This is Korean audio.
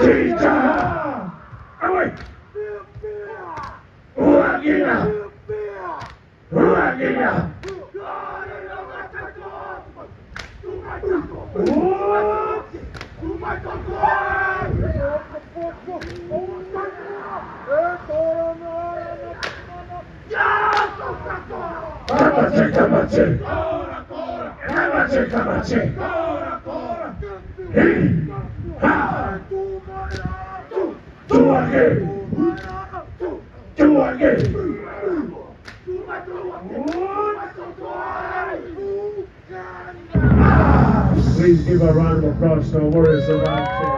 진짜! 아왜 우악이야! 우악이야! 가 Please give a round of applause to our warriors around here.